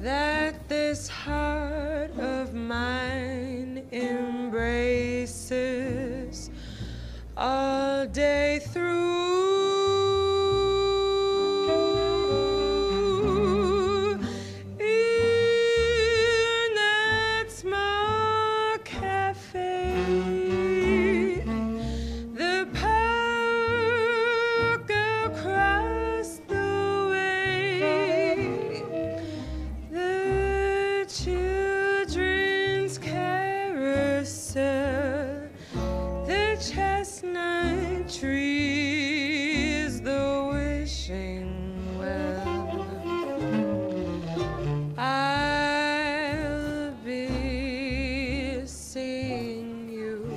that this heart of mine embraces all day through. Trees, the wishing well. I'll be seeing you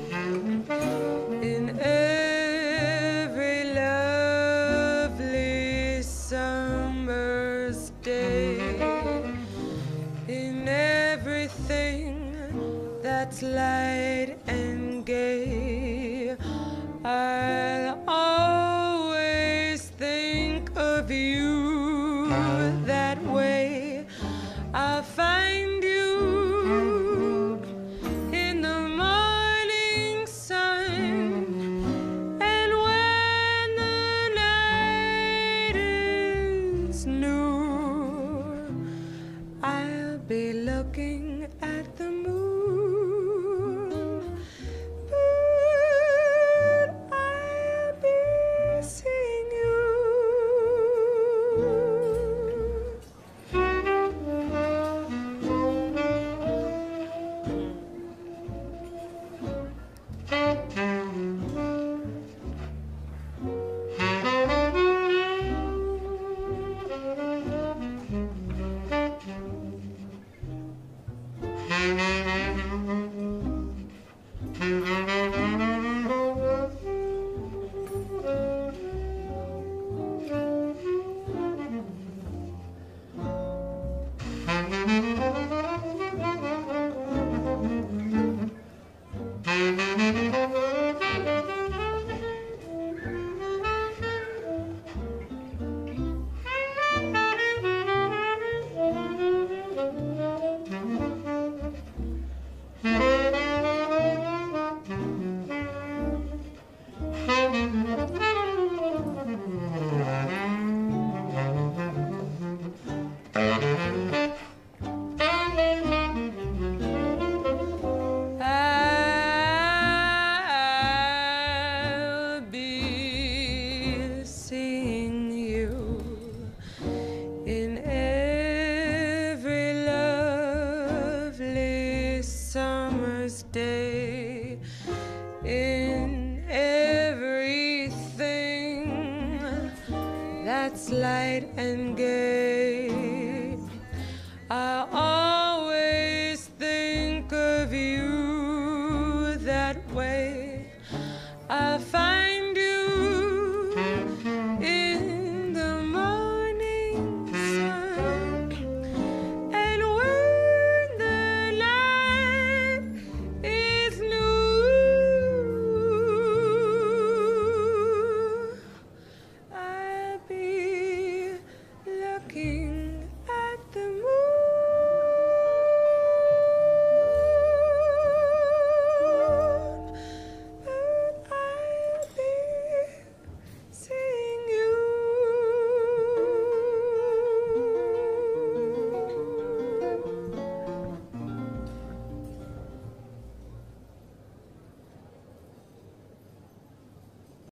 in every lovely summer's day, in everything that's light and. I'll always think of you that way. I'll find you in the morning sun, and when the night is new, I'll be looking day, in everything that's light and gay.